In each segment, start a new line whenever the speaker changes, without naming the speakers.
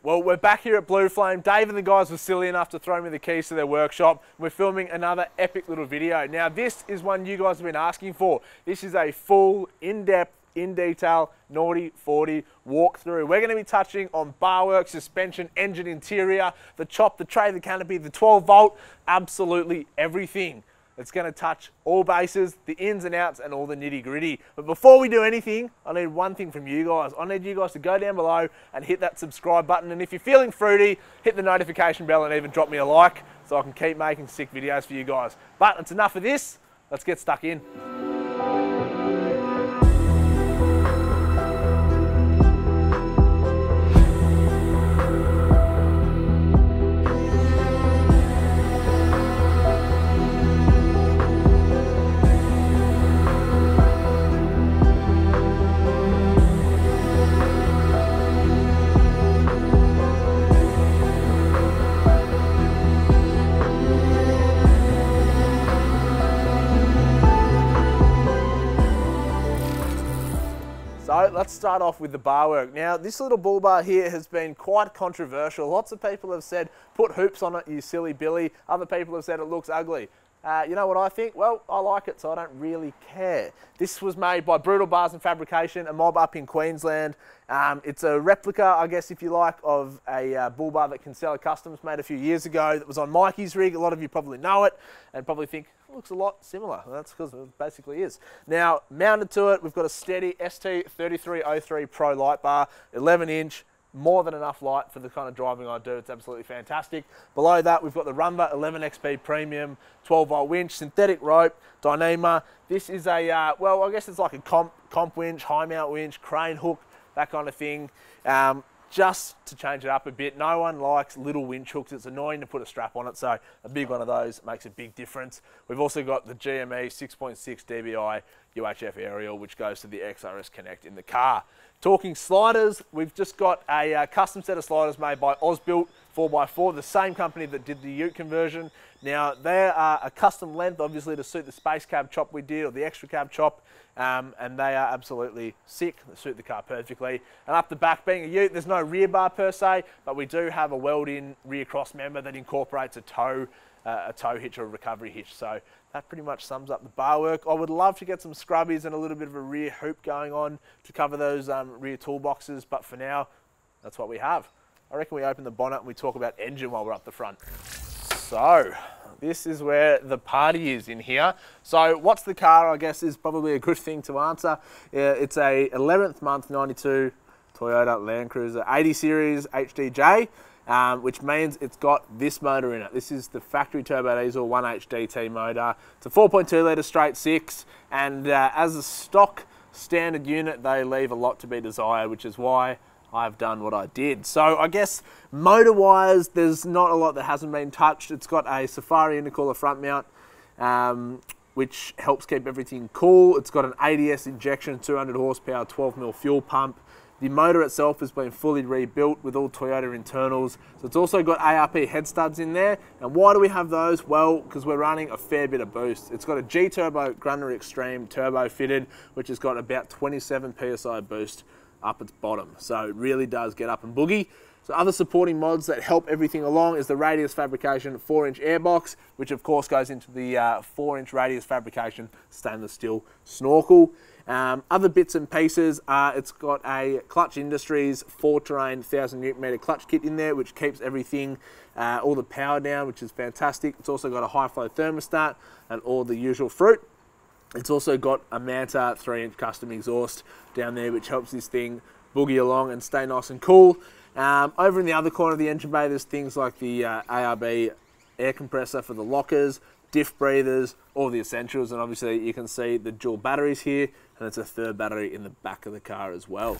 Well, we're back here at Blue Flame. Dave and the guys were silly enough to throw me the keys to their workshop. We're filming another epic little video. Now, this is one you guys have been asking for. This is a full, in-depth, in detail, naughty 40 walkthrough. We're going to be touching on bar work, suspension, engine interior, the chop, the tray, the canopy, the 12 volt, absolutely everything. It's going to touch all bases, the ins and outs, and all the nitty gritty. But before we do anything, I need one thing from you guys. I need you guys to go down below and hit that subscribe button. And if you're feeling fruity, hit the notification bell and even drop me a like so I can keep making sick videos for you guys. But it's enough of this. Let's get stuck in. Let's start off with the bar work. Now, this little bull bar here has been quite controversial. Lots of people have said, put hoops on it, you silly Billy. Other people have said it looks ugly. Uh, you know what I think? Well, I like it, so I don't really care. This was made by Brutal Bars and Fabrication, a mob up in Queensland. Um, it's a replica, I guess, if you like, of a uh, bull bar that Kinsella Customs made a few years ago that was on Mikey's rig. A lot of you probably know it and probably think, looks a lot similar. That's because it basically is. Now, mounted to it, we've got a STEDI ST3303 Pro light bar, 11 inch, more than enough light for the kind of driving I do. It's absolutely fantastic. Below that, we've got the Runva 11XP Premium 12 volt winch, synthetic rope, Dyneema. This is a, uh, well, I guess it's like a comp, comp winch, high mount winch, crane hook, that kind of thing. Um, just to change it up a bit. No one likes little winch hooks. It's annoying to put a strap on it, so a big one of those makes a big difference. We've also got the GME 6.6 dBi UHF aerial, which goes to the XRS Connect in the car. Talking sliders, we've just got a uh, custom set of sliders made by Ausbuilt 4x4, the same company that did the Ute conversion. Now, they are a custom length, obviously, to suit the space cab chop we did, or the extra cab chop, um, and they are absolutely sick. They suit the car perfectly. And up the back, being a Ute, there's no rear bar per se, but we do have a weld-in rear cross member that incorporates a tow, uh, a tow hitch or a recovery hitch. So that pretty much sums up the bar work. I would love to get some scrubbies and a little bit of a rear hoop going on to cover those um, rear toolboxes, but for now, that's what we have. I reckon we open the bonnet and we talk about engine while we're up the front. So, this is where the party is in here. So, what's the car? I guess is probably a good thing to answer. It's a 11th month 92 Toyota Land Cruiser 80 Series HDJ. Um, which means it's got this motor in it. This is the factory turbo diesel 1HDT motor. It's a 4.2 litre straight six, and uh, as a stock standard unit, they leave a lot to be desired, which is why I've done what I did. So I guess motor-wise, there's not a lot that hasn't been touched. It's got a Safari intercooler front mount, um, which helps keep everything cool. It's got an ADS injection, 200 horsepower, 12 mil fuel pump. The motor itself has been fully rebuilt with all Toyota internals. So it's also got ARP head studs in there. And why do we have those? Well, because we're running a fair bit of boost. It's got a G-Turbo Grunter Extreme turbo fitted, which has got about 27 PSI boost up its bottom. So it really does get up and boogie. So other supporting mods that help everything along is the Radius Fabrication 4-inch airbox, which of course goes into the 4-inch uh, Radius Fabrication stainless steel snorkel. Um, other bits and pieces, uh, it's got a Clutch Industries 4-terrain 1000 newton meter clutch kit in there, which keeps everything, uh, all the power down, which is fantastic. It's also got a high flow thermostat and all the usual fruit. It's also got a Manta 3 inch custom exhaust down there, which helps this thing boogie along and stay nice and cool. Um, over in the other corner of the engine bay, there's things like the uh, ARB air compressor for the lockers, diff breathers, all the essentials, and obviously you can see the dual batteries here, and there's a third battery in the back of the car as well.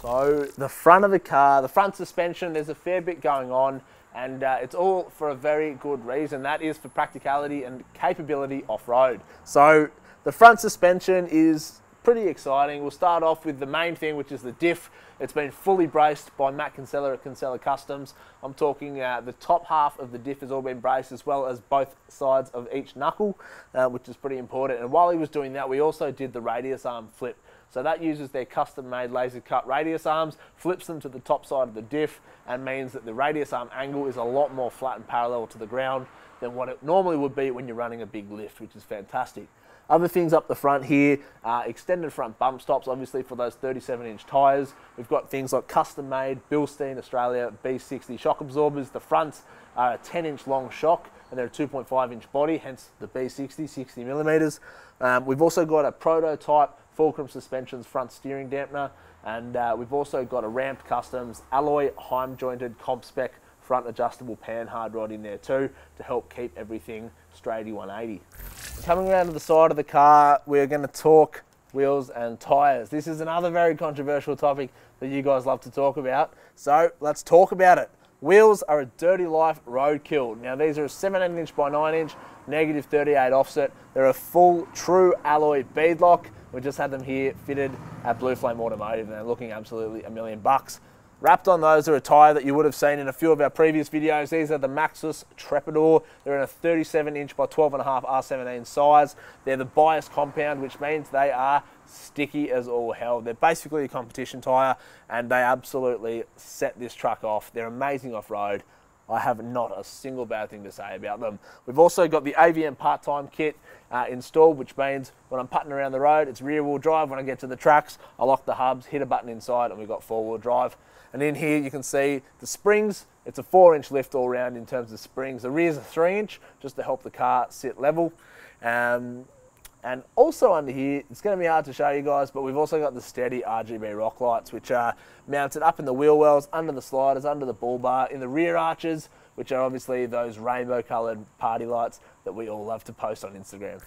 So the front of the car, the front suspension, there's a fair bit going on, and uh, it's all for a very good reason. That is for practicality and capability off-road. So the front suspension is pretty exciting. We'll start off with the main thing, which is the diff. It's been fully braced by Matt Kinsella at Kinsella Customs. I'm talking uh, the top half of the diff has all been braced as well as both sides of each knuckle, uh, which is pretty important. And while he was doing that, we also did the radius arm flip. So that uses their custom-made laser cut radius arms, flips them to the top side of the diff, and means that the radius arm angle is a lot more flat and parallel to the ground than what it normally would be when you're running a big lift, which is fantastic. Other things up the front here, uh, extended front bump stops, obviously for those 37 inch tyres. We've got things like custom made Bilstein Australia B60 shock absorbers. The fronts are a 10 inch long shock and they're a 2.5 inch body, hence the B60, 60 millimeters. Um, we've also got a prototype Fulcrum Suspensions front steering dampener and uh, we've also got a ramped customs alloy Heim jointed comp spec front adjustable panhard rod in there too to help keep everything straighty 180. Coming around to the side of the car, we're going to talk wheels and tyres. This is another very controversial topic that you guys love to talk about. So let's talk about it. Wheels are a dirty life roadkill. Now these are a 17 inch by 9 inch, negative 38 offset. They're a full true alloy beadlock. We just had them here fitted at Blue Flame Automotive and they're looking absolutely a million bucks. Wrapped on those are a tyre that you would have seen in a few of our previous videos. These are the Maxxis Trepador. They're in a 37 inch by 12.5 R17 size. They're the bias compound, which means they are sticky as all hell. They're basically a competition tyre and they absolutely set this truck off. They're amazing off-road. I have not a single bad thing to say about them. We've also got the AVM part-time kit uh, installed, which means when I'm putting around the road, it's rear-wheel drive. When I get to the tracks, I lock the hubs, hit a button inside, and we've got four-wheel drive. And in here you can see the springs. It's a four inch lift all round in terms of springs. The rear's a three inch just to help the car sit level. Um, and also under here, it's going to be hard to show you guys, but we've also got the STEDI RGB rock lights, which are mounted up in the wheel wells, under the sliders, under the bull bar, in the rear arches, which are obviously those rainbow coloured party lights that we all love to post on Instagram.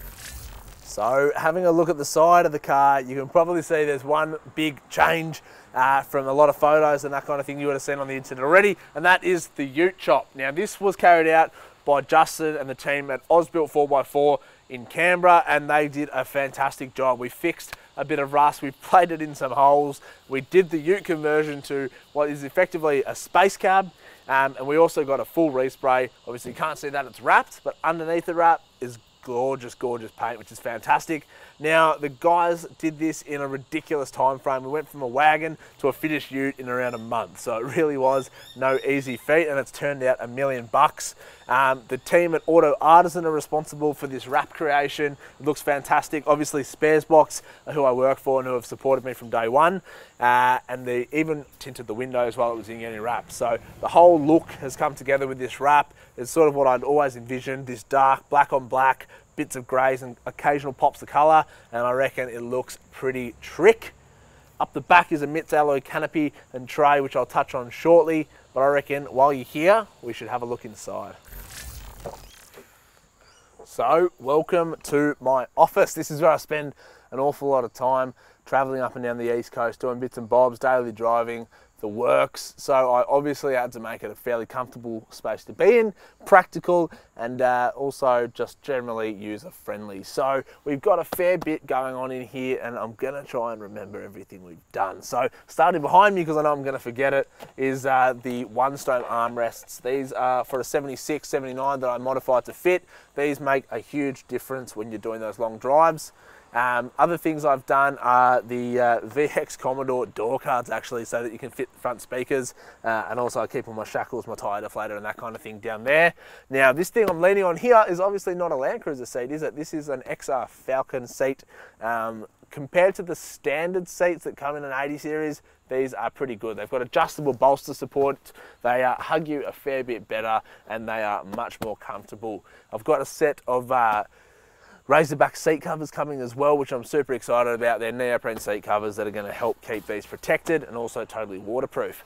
So having a look at the side of the car, you can probably see there's one big change uh, from a lot of photos and that kind of thing you would have seen on the internet already, and that is the ute chop. Now this was carried out by Justin and the team at Ausbuilt 4x4 in Canberra, and they did a fantastic job. We fixed a bit of rust, we plated in some holes, we did the ute conversion to what is effectively a space cab, um, and we also got a full respray. Obviously you can't see that it's wrapped, but underneath the wrap is gorgeous, gorgeous paint, which is fantastic. Now, the guys did this in a ridiculous time frame. We went from a wagon to a finished ute in around a month. So it really was no easy feat and it's turned out a million bucks. Um, the team at Auto Artisan are responsible for this wrap creation. It looks fantastic. Obviously, Sparesbox, who I work for and who have supported me from day one. Uh, and they even tinted the windows while it was in getting wrapped. So the whole look has come together with this wrap. It's sort of what I'd always envisioned, this dark black on black, bits of greys and occasional pops of colour and I reckon it looks pretty trick. Up the back is a MITS alloy canopy and tray which I'll touch on shortly but I reckon while you're here we should have a look inside. So welcome to my office. This is where I spend an awful lot of time travelling up and down the east coast doing bits and bobs, daily driving, the works. So I obviously had to make it a fairly comfortable space to be in, practical, and uh, also just generally user friendly. So we've got a fair bit going on in here and I'm gonna try and remember everything we've done. So starting behind me, because I know I'm gonna forget it, is uh, the one stone armrests. These are for a 76, 79 that I modified to fit. These make a huge difference when you're doing those long drives. Um, other things I've done are the uh, VX Commodore door cards actually so that you can fit front speakers uh, and also I keep all my shackles, my tyre deflator and that kind of thing down there. Now this thing I'm leaning on here is obviously not a Land Cruiser seat is it? This is an XR Falcon seat. Um, compared to the standard seats that come in an 80 series, these are pretty good. They've got adjustable bolster support. They uh, hug you a fair bit better and they are much more comfortable. I've got a set of uh, Razorback seat covers coming as well, which I'm super excited about. They're neoprene seat covers that are going to help keep these protected and also totally waterproof.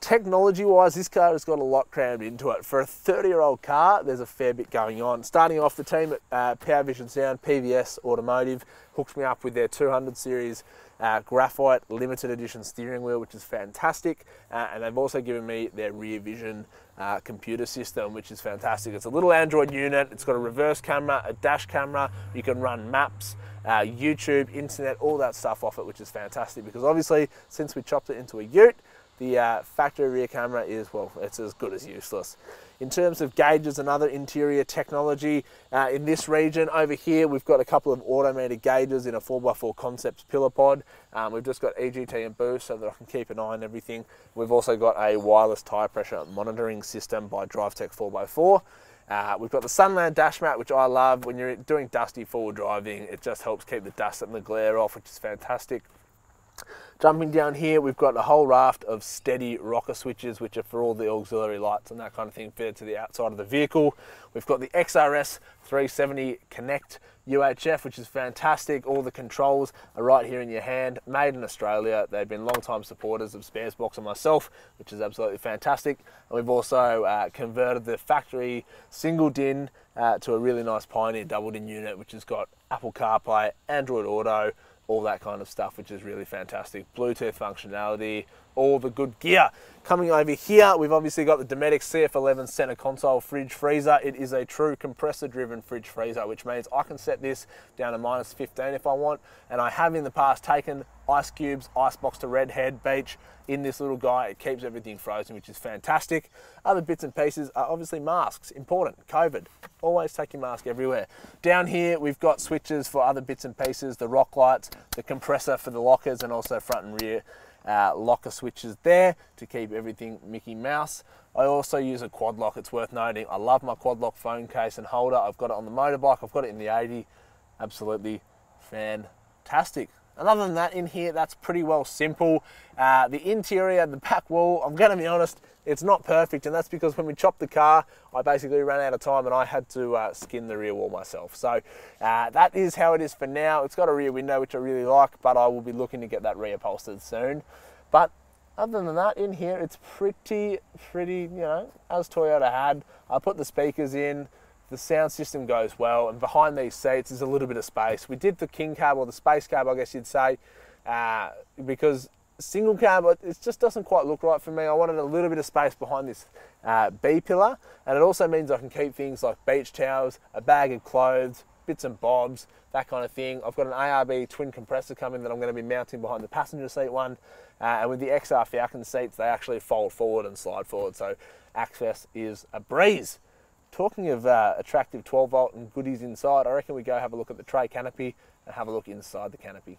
Technology wise, this car has got a lot crammed into it. For a 30 year old car, there's a fair bit going on. Starting off the team at uh, Power Vision Sound, PVS Automotive, hooked me up with their 200 series uh, graphite limited edition steering wheel, which is fantastic. Uh, and they've also given me their rear vision uh, computer system, which is fantastic. It's a little Android unit. It's got a reverse camera, a dash camera. You can run maps, uh, YouTube, internet, all that stuff off it, which is fantastic because obviously since we chopped it into a ute, The uh, factory rear camera is, well, it's as good as useless. In terms of gauges and other interior technology, uh, in this region over here, we've got a couple of automated gauges in a 4x4 Concepts pillar pod. Um, we've just got EGT and boost so that I can keep an eye on everything. We've also got a wireless tyre pressure monitoring system by DriveTech 4x4. Uh, we've got the Sunland dash mat, which I love. When you're doing dusty forward driving, it just helps keep the dust and the glare off, which is fantastic. Jumping down here, we've got a whole raft of STEDI rocker switches, which are for all the auxiliary lights and that kind of thing fitted to the outside of the vehicle. We've got the XRS 370 Connect UHF, which is fantastic. All the controls are right here in your hand, made in Australia. They've been long-time supporters of Sparesbox and myself, which is absolutely fantastic. And we've also uh, converted the factory single DIN uh, to a really nice Pioneer double DIN unit, which has got Apple CarPlay, Android Auto, all that kind of stuff, which is really fantastic. Bluetooth functionality, all the good gear. Coming over here, we've obviously got the Dometic CF11 center console fridge freezer. It is a true compressor driven fridge freezer, which means I can set this down to minus 15 if I want. And I have in the past taken ice cubes, icebox to Redhead Beach in this little guy. It keeps everything frozen, which is fantastic. Other bits and pieces are obviously masks, important, COVID. Always take your mask everywhere. Down here, we've got switches for other bits and pieces, the rock lights, the compressor for the lockers, and also front and rear uh, locker switches there to keep everything Mickey Mouse. I also use a quad lock, it's worth noting. I love my quad lock phone case and holder. I've got it on the motorbike, I've got it in the 80. Absolutely fantastic. And other than that, in here, that's pretty well simple. Uh, the interior, the back wall, I'm gonna be honest, it's not perfect, and that's because when we chopped the car, I basically ran out of time and I had to uh, skin the rear wall myself. So uh, that is how it is for now. It's got a rear window, which I really like, but I will be looking to get that reupholstered soon. But other than that, in here, it's pretty, pretty, you know, as Toyota had. I put the speakers in, the sound system goes well, and behind these seats is a little bit of space. We did the king cab or the space cab, I guess you'd say, uh, because single cab it just doesn't quite look right for me. I wanted a little bit of space behind this uh, B pillar, and it also means I can keep things like beach towels, a bag of clothes, bits and bobs, that kind of thing. I've got an ARB twin compressor coming that I'm going to be mounting behind the passenger seat one, uh, and with the XR Falcon seats, they actually fold forward and slide forward, so access is a breeze. Talking of uh, attractive 12 volt and goodies inside, I reckon we go have a look at the tray canopy have a look inside the canopy.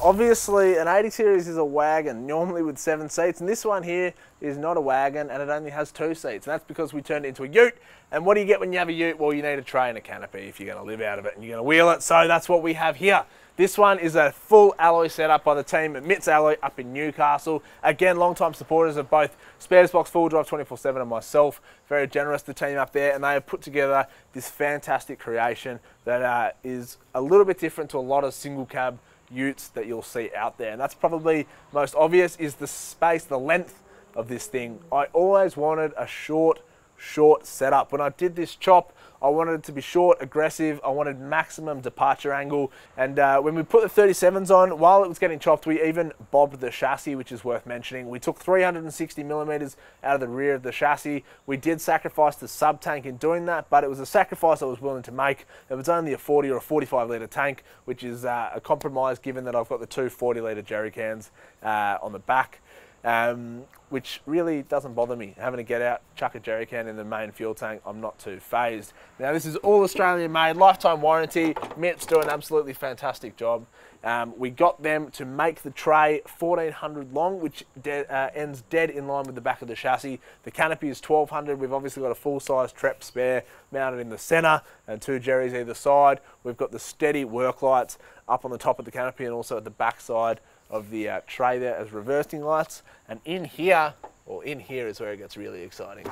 Obviously, an 80 series is a wagon, normally with seven seats, and this one here is not a wagon and it only has two seats. And that's because we turned it into a ute. And what do you get when you have a ute? Well, you need a tray and a canopy if you're going to live out of it and you're to wheel it. So that's what we have here. This one is a full alloy setup by the team at MITS Alloy up in Newcastle. Again, long-time supporters of both Sparesbox Full Drive 24-7 and myself. Very generous, the team up there, and they have put together this fantastic creation that uh, is a little bit different to a lot of single cab utes that you'll see out there. And that's probably most obvious is the space, the length of this thing. I always wanted a short, short setup. When I did this chop, I wanted it to be short, aggressive. I wanted maximum departure angle. And uh, when we put the 37s on, while it was getting chopped, we even bobbed the chassis, which is worth mentioning. We took 360 millimeters out of the rear of the chassis. We did sacrifice the sub tank in doing that, but it was a sacrifice I was willing to make. It was only a 40 or a 45 litre tank, which is uh, a compromise given that I've got the two 40 litre jerry cans uh, on the back um, which really doesn't bother me. Having to get out, chuck a jerry can in the main fuel tank, I'm not too phased. Now this is all Australian made, lifetime warranty. MITS do an absolutely fantastic job. Um, we got them to make the tray 1400 long, which de uh, ends dead in line with the back of the chassis. The canopy is 1200. We've obviously got a full-size trep spare mounted in the center and two jerrys either side. We've got the STEDI work lights up on the top of the canopy and also at the back side of the uh, tray there as reversing lights. And in here, or in here is where it gets really exciting.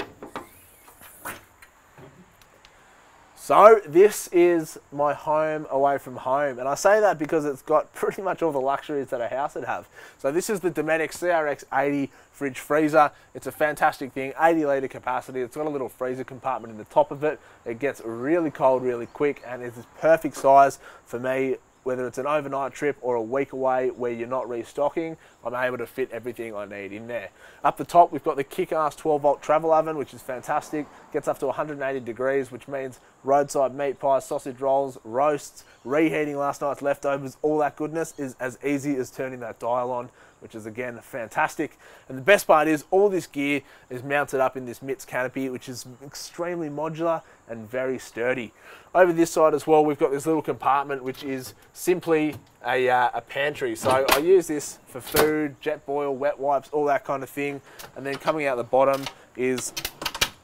So this is my home away from home. And I say that because it's got pretty much all the luxuries that a house would have. So this is the Dometic CRX 80 fridge freezer. It's a fantastic thing, 80 litre capacity. It's got a little freezer compartment in the top of it. It gets really cold really quick and it's perfect size for me whether it's an overnight trip or a week away where you're not restocking, I'm able to fit everything I need in there. Up the top, we've got the kick-ass 12 volt travel oven, which is fantastic. Gets up to 180 degrees, which means roadside meat pies, sausage rolls, roasts, reheating last night's leftovers, all that goodness is as easy as turning that dial on which is again fantastic. And the best part is all this gear is mounted up in this MITS canopy, which is extremely modular and very sturdy. Over this side as well, we've got this little compartment, which is simply a, uh, a pantry. So I use this for food, Jetboil, wet wipes, all that kind of thing. And then coming out the bottom is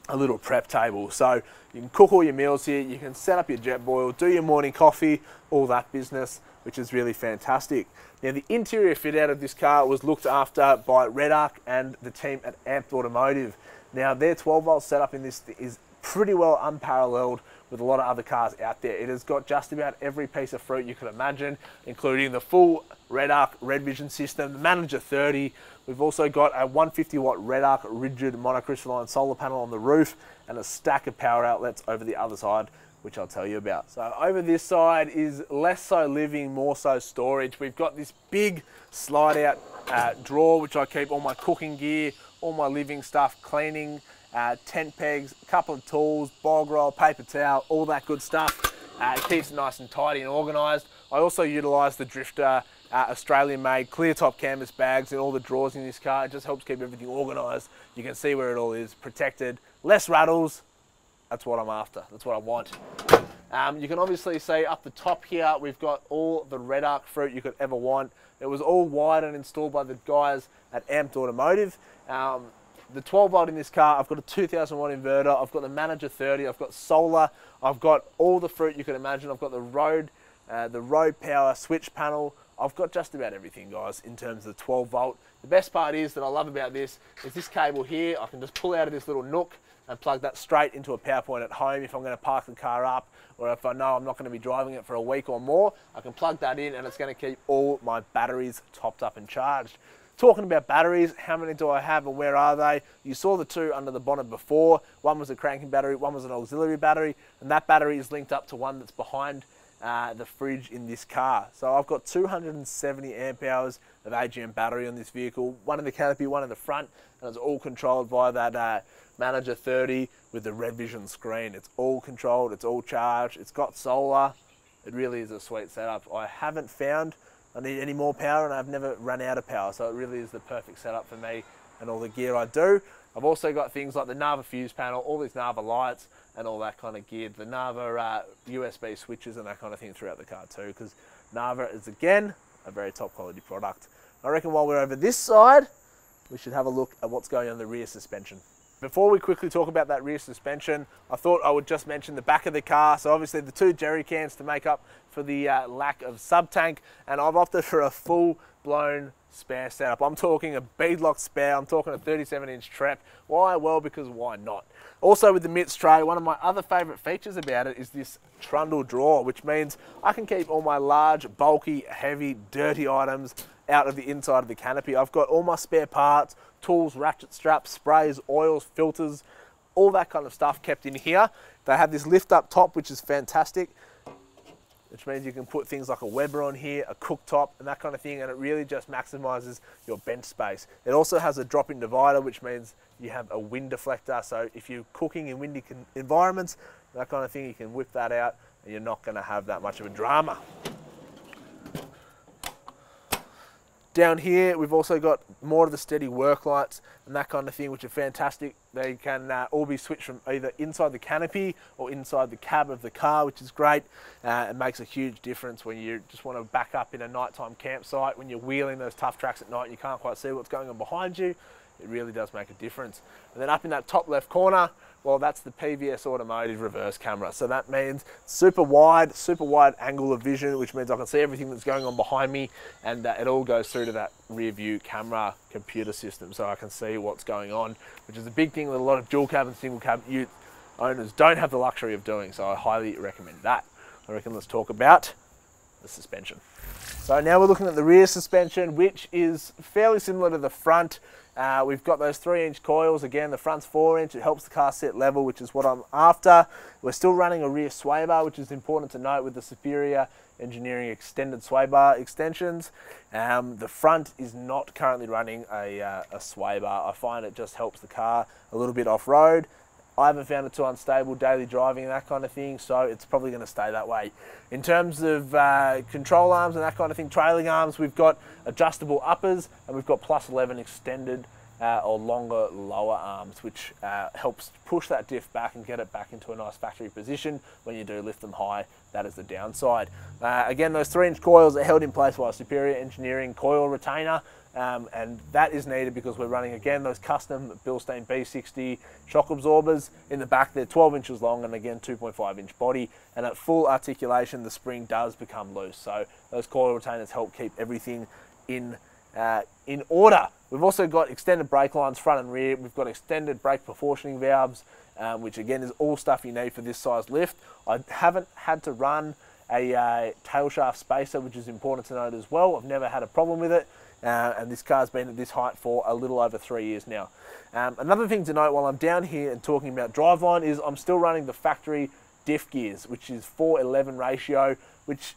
a little prep table. So you can cook all your meals here, you can set up your Jetboil, do your morning coffee, all that business, which is really fantastic. Now the interior fit out of this car was looked after by Redarc and the team at Amped Automotive. Now their 12 volt setup in this is pretty well unparalleled with a lot of other cars out there. It has got just about every piece of fruit you could imagine, including the full Redarc Red Vision system, the Manager 30. We've also got a 150 watt Redarc rigid monocrystalline solar panel on the roof and a stack of power outlets over the other side which I'll tell you about. So over this side is less so living, more so storage. We've got this big slide out uh, drawer, which I keep all my cooking gear, all my living stuff, cleaning, uh, tent pegs, a couple of tools, bog roll, paper towel, all that good stuff. Uh, it keeps it nice and tidy and organised. I also utilise the Drifter uh, Australian made clear top canvas bags in all the drawers in this car. It just helps keep everything organised. You can see where it all is, protected, less rattles, that's what I'm after. That's what I want. Um, you can obviously see up the top here, we've got all the Redarc fruit you could ever want. It was all wired and installed by the guys at Amped Automotive. Um, the 12 volt in this car, I've got a 2000 watt inverter, I've got the Manager 30, I've got solar, I've got all the fruit you can imagine. I've got the road, uh, the road power switch panel. I've got just about everything, guys, in terms of the 12 volt. The best part is that I love about this is this cable here. I can just pull out of this little nook and plug that straight into a power point at home if I'm going to park the car up or if I know I'm not going to be driving it for a week or more, I can plug that in and it's going to keep all my batteries topped up and charged. Talking about batteries, how many do I have and where are they? You saw the two under the bonnet before. One was a cranking battery, one was an auxiliary battery, and that battery is linked up to one that's behind uh, the fridge in this car. So I've got 270 amp hours of AGM battery on this vehicle, one in the canopy, one in the front, and it's all controlled by that uh, Manager 30 with the Red Vision screen. It's all controlled, it's all charged, it's got solar. It really is a sweet setup. I haven't found I need any more power and I've never run out of power. So it really is the perfect setup for me and all the gear I do. I've also got things like the Narva fuse panel, all these Narva lights and all that kind of gear. The Narva uh, USB switches and that kind of thing throughout the car too because Narva is again a very top quality product. I reckon while we're over this side, we should have a look at what's going on the rear suspension. Before we quickly talk about that rear suspension, I thought I would just mention the back of the car. So obviously the two jerry cans to make up for the uh, lack of sub tank, and I've opted for a full blown spare setup. I'm talking a beadlock spare, I'm talking a 37 inch trap. Why? Well, because why not? Also with the MITS tray, one of my other favorite features about it is this trundle drawer, which means I can keep all my large, bulky, heavy, dirty items out of the inside of the canopy. I've got all my spare parts, tools, ratchet straps, sprays, oils, filters, all that kind of stuff kept in here. They have this lift up top, which is fantastic, which means you can put things like a Weber on here, a cooktop, and that kind of thing, and it really just maximizes your bench space. It also has a drop-in divider, which means you have a wind deflector, so if you're cooking in windy environments, that kind of thing, you can whip that out, and you're not gonna have that much of a drama. Down here, we've also got more of the STEDI work lights and that kind of thing, which are fantastic. They can uh, all be switched from either inside the canopy or inside the cab of the car, which is great. Uh, it makes a huge difference when you just want to back up in a nighttime campsite, when you're wheeling those tough tracks at night and you can't quite see what's going on behind you. It really does make a difference. And then up in that top left corner, well, that's the PVS Automotive reverse camera. So that means super wide, super wide angle of vision, which means I can see everything that's going on behind me and uh, it all goes through to that rear view camera computer system. So I can see what's going on, which is a big thing that a lot of dual cab and single cab ute owners don't have the luxury of doing. So I highly recommend that. I reckon let's talk about the suspension. So now we're looking at the rear suspension, which is fairly similar to the front. Uh, we've got those three inch coils. Again, the front's four inch. It helps the car sit level, which is what I'm after. We're still running a rear sway bar, which is important to note with the superior engineering extended sway bar extensions. Um, the front is not currently running a, uh, a sway bar. I find it just helps the car a little bit off road I haven't found it too unstable daily driving and that kind of thing, so it's probably going to stay that way. In terms of uh, control arms and that kind of thing, trailing arms, we've got adjustable uppers and we've got plus 11 extended uh, or longer lower arms, which uh, helps push that diff back and get it back into a nice factory position when you do lift them high. That is the downside. Uh, again, those three inch coils are held in place by a Superior Engineering coil retainer. Um, and that is needed because we're running again those custom Bilstein B60 shock absorbers in the back. They're 12 inches long and again 2.5 inch body. And at full articulation, the spring does become loose. So those coil retainers help keep everything in uh, in order. We've also got extended brake lines front and rear. We've got extended brake proportioning valves, um, which again is all stuff you need for this size lift. I haven't had to run a uh, tail shaft spacer, which is important to note as well. I've never had a problem with it. Uh, and this car's been at this height for a little over three years now. Um, another thing to note while I'm down here and talking about driveline is I'm still running the factory diff gears, which is 411 ratio, which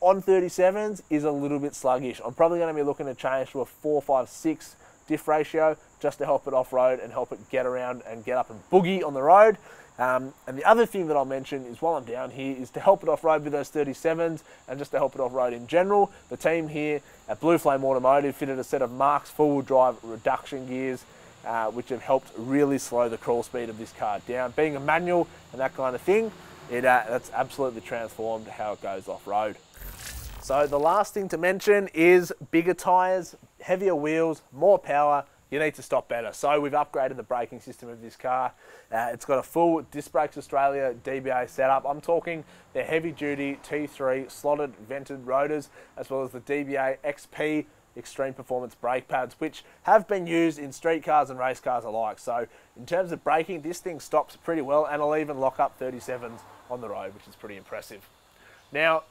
on 37s is a little bit sluggish. I'm probably going to be looking to change to a 456 diff ratio just to help it off-road and help it get around and get up and boogie on the road. Um, and the other thing that I'll mention is while I'm down here is to help it off-road with those 37s and just to help it off-road in general. The team here at Blue Flame Automotive fitted a set of Marks four-wheel drive reduction gears uh, which have helped really slow the crawl speed of this car down. Being a manual and that kind of thing, it, uh, that's absolutely transformed how it goes off-road. So the last thing to mention is bigger tyres, heavier wheels, more power, you need to stop better. So we've upgraded the braking system of this car. Uh, it's got a full Disc Brakes Australia DBA setup. I'm talking the heavy duty T3 slotted vented rotors as well as the DBA XP extreme performance brake pads which have been used in street cars and race cars alike. So in terms of braking this thing stops pretty well and it'll even lock up 37s on the road which is pretty impressive. Now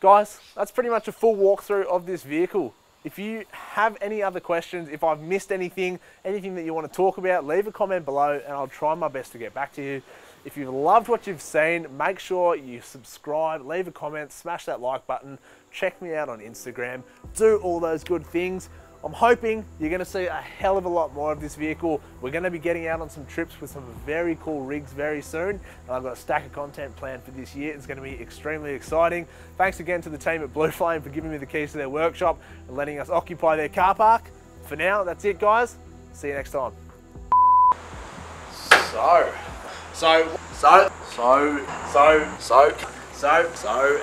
guys that's pretty much a full walkthrough of this vehicle. If you have any other questions, if I've missed anything, anything that you want to talk about, leave a comment below and I'll try my best to get back to you. If you've loved what you've seen, make sure you subscribe, leave a comment, smash that like button, check me out on Instagram, do all those good things. I'm hoping you're going to see a hell of a lot more of this vehicle. We're going to be getting out on some trips with some very cool rigs very soon. And I've got a stack of content planned for this year. It's going to be extremely exciting. Thanks again to the team at Blue Flame for giving me the keys to their workshop and letting us occupy their car park. For now, that's it guys. See you next time. So, so, so, so, so, so, so, so.